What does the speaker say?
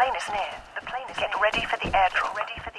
plane is near. The plane is Get ready for the airdrop. Ready for